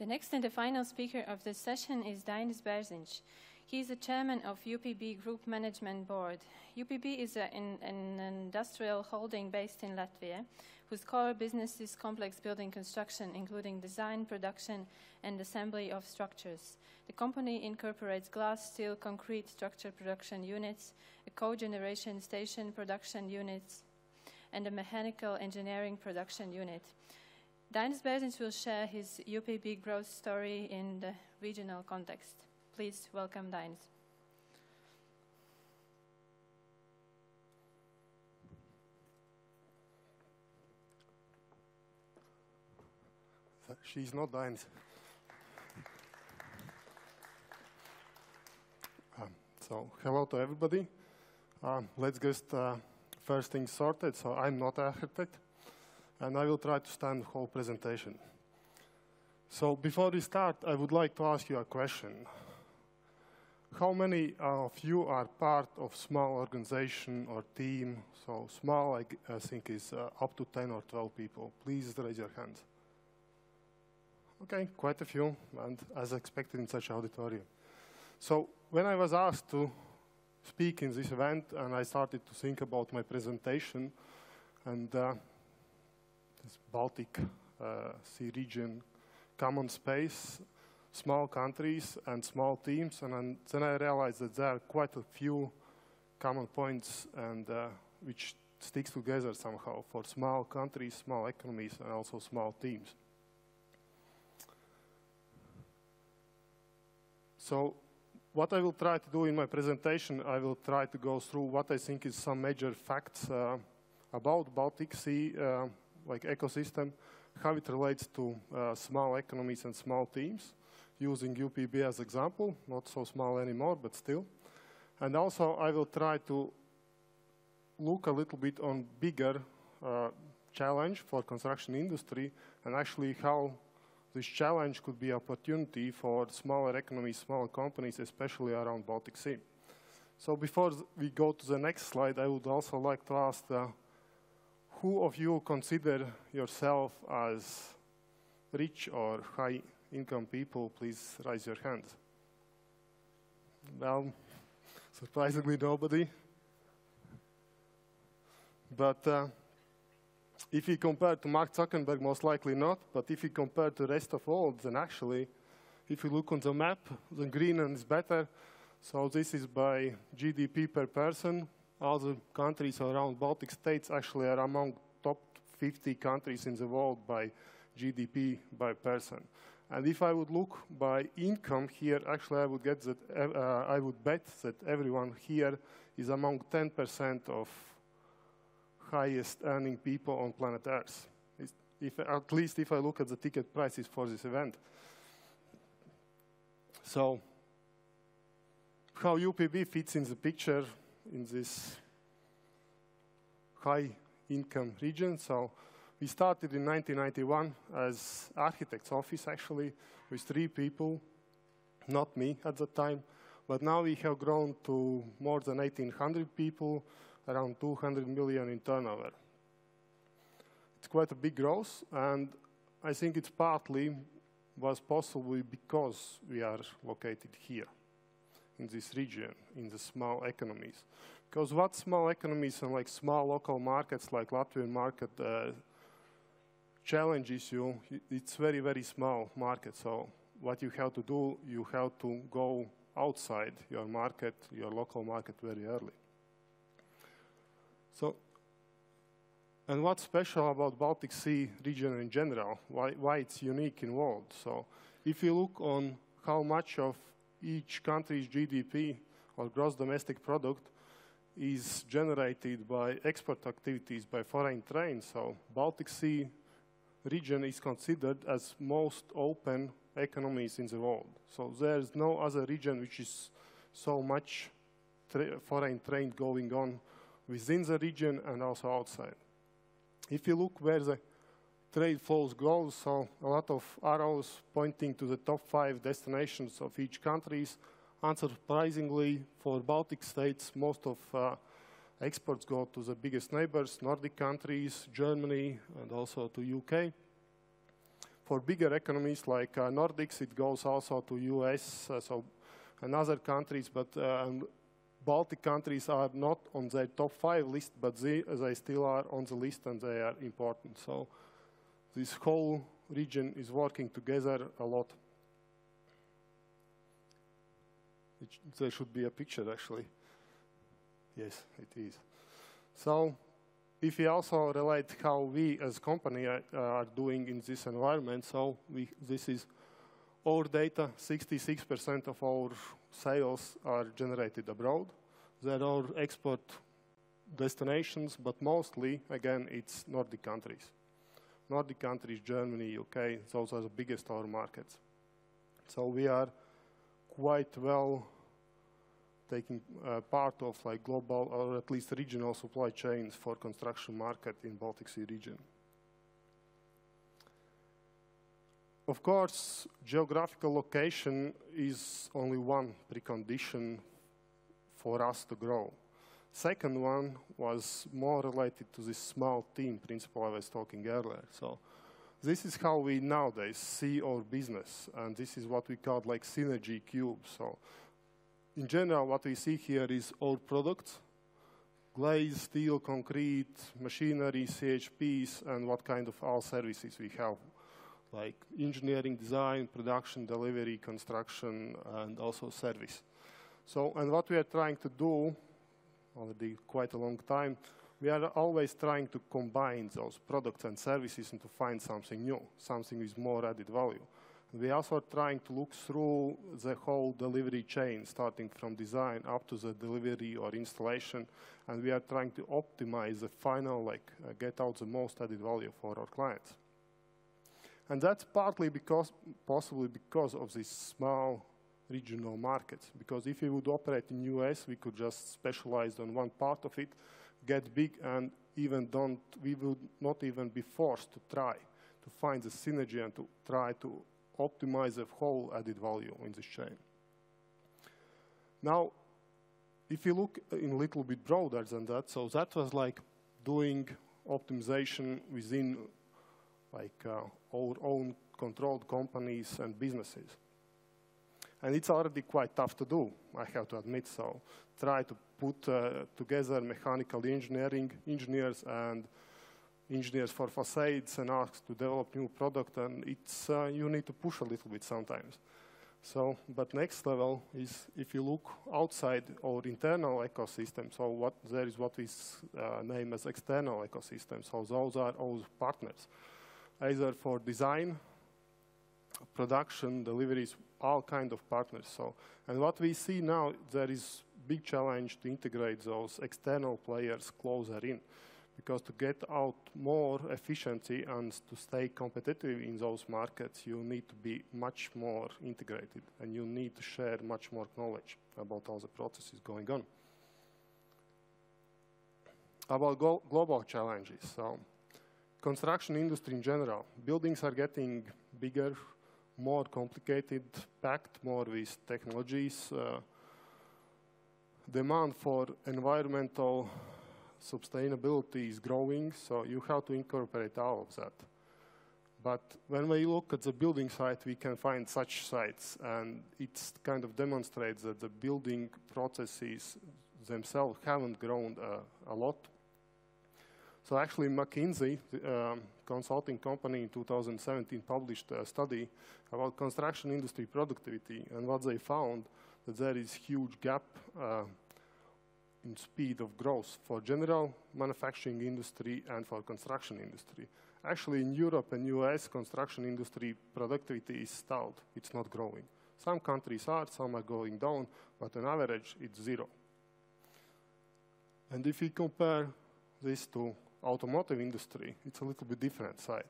The next and the final speaker of this session is Dainis Bērziņš. He is the chairman of UPB Group Management Board. UPB is a, an, an industrial holding based in Latvia, whose core business is complex building construction, including design, production, and assembly of structures. The company incorporates glass, steel, concrete structure production units, a cogeneration station production units, and a mechanical engineering production unit. Dainis Bērziņš will share his UPB growth story in the regional context. Please welcome Dainis. She's not Dainis. Um, so, hello to everybody. Um, let's get uh, first things sorted. So, I'm not an architect, and I will try to stand the whole presentation. So, before we start, I would like to ask you a question how many of you are part of small organization or team? So small, I, think, is uh, up to 10 or 12 people. Please raise your hands. Okay, quite a few, and as expected in such auditorium. So when I was asked to speak in this event, and I started to think about my presentation, and uh, this Baltic uh, Sea region common space, small countries and small teams, and then I realized that there are quite a few common points and uh, which sticks together somehow for small countries, small economies, and also small teams. So what I will try to do in my presentation, I will try to go through what I think is some major facts uh, about Baltic Sea, uh, like ecosystem, how it relates to uh, small economies and small teams, using UPB as example, not so small anymore, but still. And also I will try to look a little bit on bigger uh, challenge for construction industry and actually how this challenge could be opportunity for smaller economies, smaller companies, especially around Baltic Sea. So before we go to the next slide, I would also like to ask who of you consider yourself as rich or high income people, please raise your hand. Well, surprisingly nobody. But uh, if you compare to Mark Zuckerberg, most likely not. But if you compare to the rest of all, then actually, if you look on the map, the green one is better. So this is by GDP per person. All the countries around Baltic states actually are among top 50 countries in the world by GDP by person. And if I would look by income here, actually I would get that, uh, I would bet that everyone here is among 10% of highest earning people on planet Earth. If, at least if I look at the ticket prices for this event. So, how UPB fits in the picture in this high income region. So we started in 1991 as architect's office, actually, with three people, not me at the time. But now we have grown to more than 1,800 people, around 200 million in turnover. It's quite a big growth, and I think it's partly was possible because we are located here in this region, in the small economies. Because what small economies and like small local markets like Latvian market uh, challenges you, it's very, very small market. So what you have to do, you have to go outside your market, your local market very early. So, and what's special about Baltic Sea region in general? Why, why it's unique in world? So if you look on how much of each country's GDP or gross domestic product is generated by export activities by foreign trade. So Baltic Sea region is considered as most open economies in the world. So there's no other region which is so much tra foreign trade going on within the region and also outside. If you look where the trade flows go, so a lot of arrows pointing to the top five destinations of each countries. Unsurprisingly, for Baltic states, most of uh, Exports go to the biggest neighbors, Nordic countries, Germany, and also to UK. for bigger economies like uh, Nordics, it goes also to US, uh, so and other countries, but uh, Baltic countries are not on the top five list, but they, they still are on the list and they are important. So this whole region is working together a lot. It, there should be a picture actually. Yes, it is. So if we also relate how we as company are, uh, are doing in this environment, so we, this is our data, 66% of our sales are generated abroad. There are export destinations, but mostly, again, it's Nordic countries. Nordic countries, Germany, UK, those are the biggest our markets. So we are quite well taking uh, part of like global or at least regional supply chains for construction market in Baltic Sea region. Of course, geographical location is only one precondition for us to grow. Second one was more related to this small team principle I was talking earlier. So this is how we nowadays see our business, and this is what we call like synergy cube. So in general, what we see here is our products, glaze, steel, concrete, machinery, CHPs, and what kind of all services we have like engineering, design, production, delivery, construction, and also service. So, and what we are trying to do, already quite a long time, we are always trying to combine those products and services and to find something new, something with more added value. We also are trying to look through the whole delivery chain, starting from design up to the delivery or installation, and we are trying to optimize the final, like, uh, get out the most added value for our clients. And that's partly because, possibly because of this small regional markets. Because if we would operate in the US, we could just specialize on one part of it, get big, and even don't, we would not even be forced to try to find the synergy and to try to optimize the whole added value in this chain. Now, if you look in a little bit broader than that, so that was like doing optimization within like uh, our own controlled companies and businesses. And it's already quite tough to do, I have to admit so. Try to put uh, together mechanical engineering engineers and engineers for facades and ask to develop new product and it's, uh, you need to push a little bit sometimes. So, but next level is if you look outside our internal ecosystem, so what there is what we uh, name as external ecosystem. So those are our partners either for design, production, deliveries, all kind of partners. So, and what we see now, there is big challenge to integrate those external players closer in, because to get out more efficiency and to stay competitive in those markets, you need to be much more integrated, and you need to share much more knowledge about all the processes going on. About global challenges. So construction industry in general. Buildings are getting bigger, more complicated, packed more with technologies. Uh, demand for environmental sustainability is growing, so you have to incorporate all of that. But when we look at the building site, we can find such sites, and it kind of demonstrates that the building processes themselves haven't grown uh, a lot so actually McKinsey, um, consulting company in 2017 published a study about construction industry productivity and what they found that there is huge gap uh, in speed of growth for general manufacturing industry and for construction industry. Actually, in Europe and US, construction industry productivity is stalled. It's not growing. Some countries are, some are going down, but on average, it's zero. And if we compare this to automotive industry, it's a little bit different side.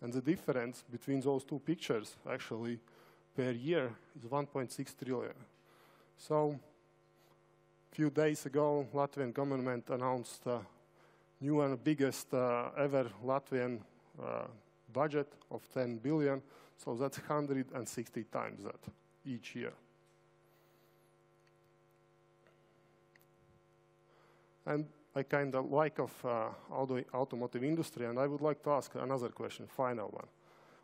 And the difference between those two pictures actually per year is 1.6 trillion. So a few days ago, Latvian government announced new and biggest uh, ever Latvian uh, budget of 10 billion. So that's 160 times that each year. And I kind of like of uh, auto automotive industry, and I would like to ask another question, final one.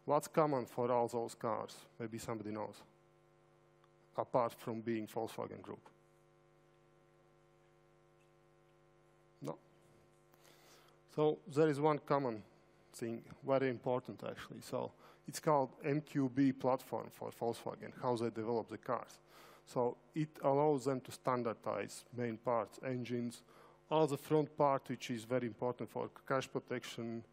What's common for all those cars? Maybe somebody knows. Apart from being Volkswagen Group. No. So there is one common thing, very important actually. So it's called MQB platform for Volkswagen, how they develop the cars. So it allows them to standardize main parts, engines, all the front part, which is very important for crash protection.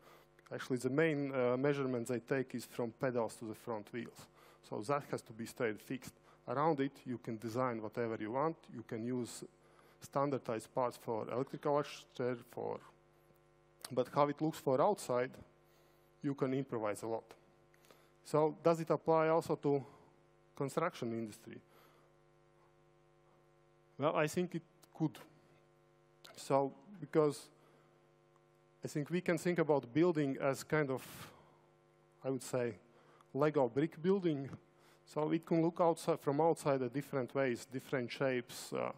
Actually, the main uh, measurement they take is from pedals to the front wheels. So that has to be stayed fixed. Around it, you can design whatever you want. You can use standardized parts for electrical architecture, for, but how it looks for outside, you can improvise a lot. So does it apply also to construction industry? Well, I think it could. So, because I think we can think about building as kind of, I would say, Lego brick building. So it can look outside from outside in different ways, different shapes. Uh,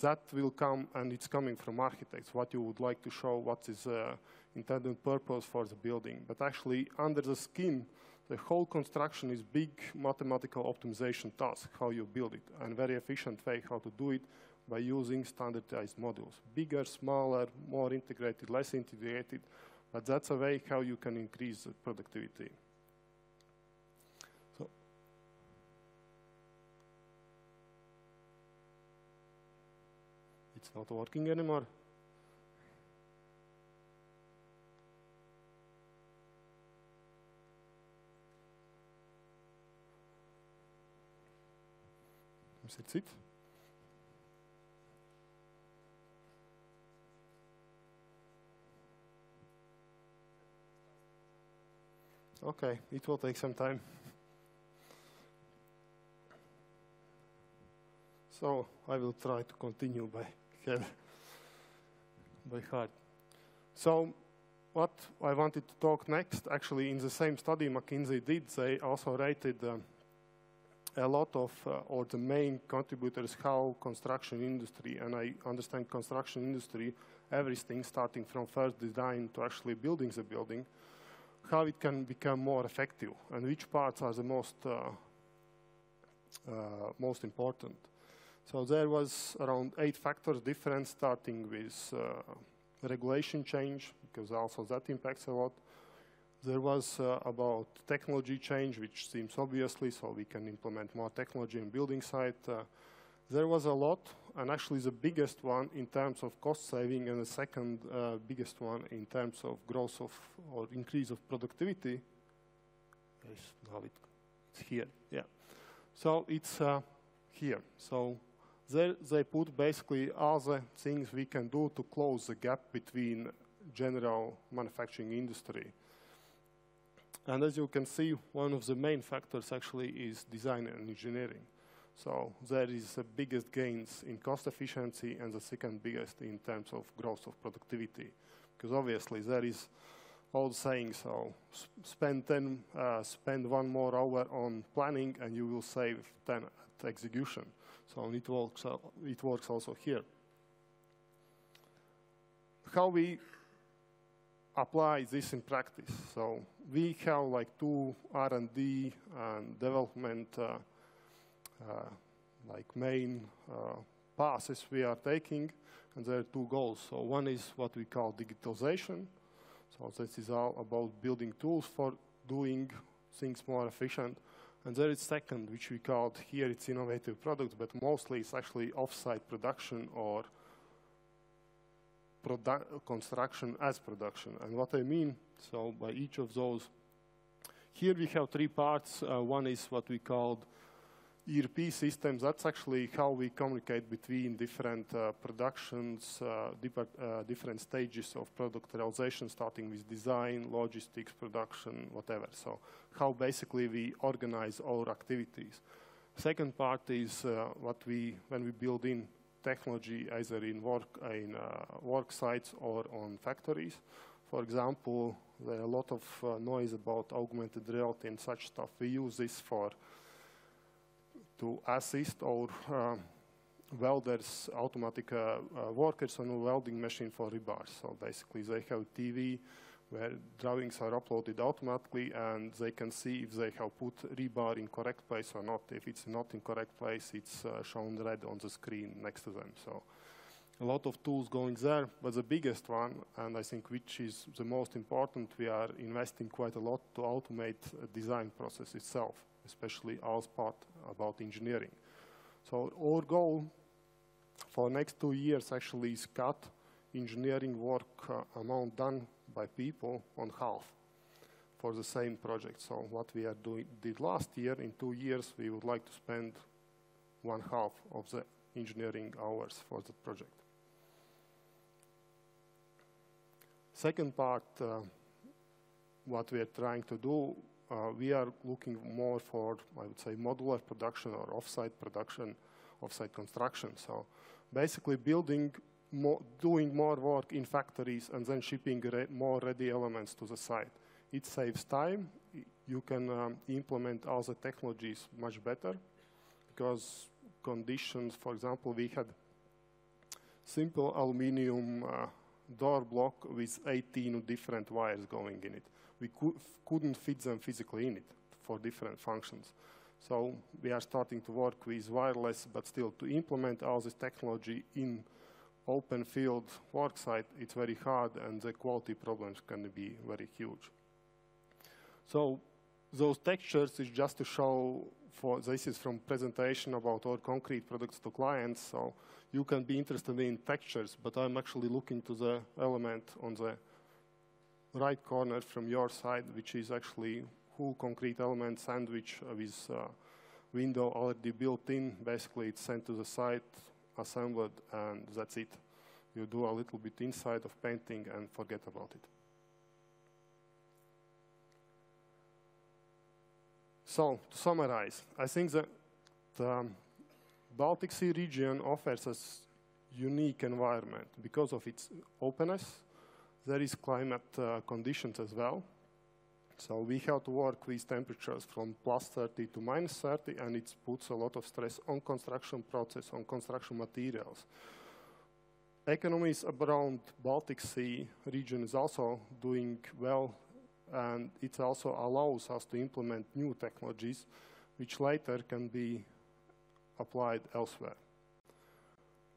that will come, and it's coming from architects, what you would like to show, what is uh, intended purpose for the building. But actually, under the skin, the whole construction is big mathematical optimization task, how you build it, and very efficient way how to do it by using standardized modules. Bigger, smaller, more integrated, less integrated, but that's a way how you can increase the productivity. So, it's not working anymore. That's it. Okay, it will take some time. So I will try to continue by head, by heart. So what I wanted to talk next, actually in the same study McKinsey did, they also rated um, a lot of, uh, or the main contributors, how construction industry, and I understand construction industry, everything starting from first design to actually building the building, how it can become more effective and which parts are the most, uh, uh, most important. So there was around eight factors different, starting with uh, regulation change, because also that impacts a lot. There was uh, about technology change, which seems obviously, so we can implement more technology in building site. Uh, there was a lot, and actually the biggest one in terms of cost saving, and the second uh, biggest one in terms of growth of or increase of productivity. Yes, now it, it's here. Yeah. So it's uh, here. So they, they put basically all the things we can do to close the gap between general manufacturing industry. And as you can see, one of the main factors actually is design and engineering. So there is the biggest gains in cost efficiency and the second biggest in terms of growth of productivity. Because obviously there is old saying, so spend 10, uh, spend one more hour on planning and you will save 10 at execution. So it works, uh, it works also here. How we apply this in practice. So we have like two R&D and development uh, uh, like main uh, passes we are taking, and there are two goals. So one is what we call digitalization. So this is all about building tools for doing things more efficient. And there is second, which we called here, it's innovative products, but mostly it's actually off-site production or produ construction as production. And what I mean, so by each of those, here we have three parts. Uh, one is what we called ERP systems, that's actually how we communicate between different uh, productions, uh, uh, different stages of product realization, starting with design, logistics, production, whatever. So how basically we organize our activities. Second part is uh, what we, when we build in technology either in work, in uh, work sites or on factories. For example, there are a lot of uh, noise about augmented reality and such stuff. We use this for to assist our uh, welders, automatic uh, uh, workers on a welding machine for rebars. So basically they have TV, where drawings are uploaded automatically and they can see if they have put rebar in correct place or not. If it's not in correct place, it's shown red on the screen next to them. So a lot of tools going there, but the biggest one, and I think which is the most important, we are investing quite a lot to automate design process itself, especially our part about engineering. So our goal for next two years actually is cut engineering work uh, amount done by people on half for the same project. So what we are doing did last year, in two years, we would like to spend one half of the engineering hours for the project. Second part, uh, what we are trying to do, we are looking more for, I would say, modular production or offsite production, offsite construction. So basically building doing more work in factories and then shipping re more ready elements to the site. It saves time. You can um, implement other technologies much better because conditions, for example, we had simple aluminium uh, door block with 18 different wires going in it. We cou couldn't fit them physically in it for different functions. So we are starting to work with wireless, but still to implement all this technology in open field work site, it's very hard and the quality problems can be very huge. So those textures is just to show for this is from presentation about our concrete products to clients. So you can be interested in textures, but I'm actually looking to the element on the right corner from your side, which is actually whole concrete element sandwich with uh, window already built in. Basically, it's sent to the site assembled, and that's it. You do a little bit inside of painting and forget about it. So, to summarize, I think that the Baltic Sea region offers us unique environment because of its openness. There is climate uh, conditions as well. So we have to work with temperatures from plus 30 to minus 30, and it puts a lot of stress on construction process, on construction materials. Economies around Baltic Sea region is also doing well, and it also allows us to implement new technologies, which later can be applied elsewhere.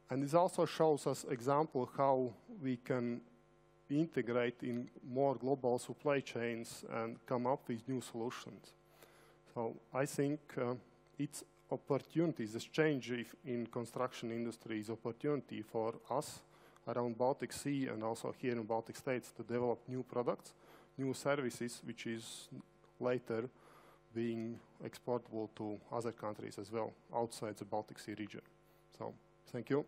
And this also shows us example how we can integrate in more global supply chains and come up with new solutions. So I think uh, it's opportunities, this change in construction industry is opportunity for us around Baltic Sea and also here in Baltic states to develop new products, new services, which is later being exportable to other countries as well outside the Baltic Sea region. So thank you.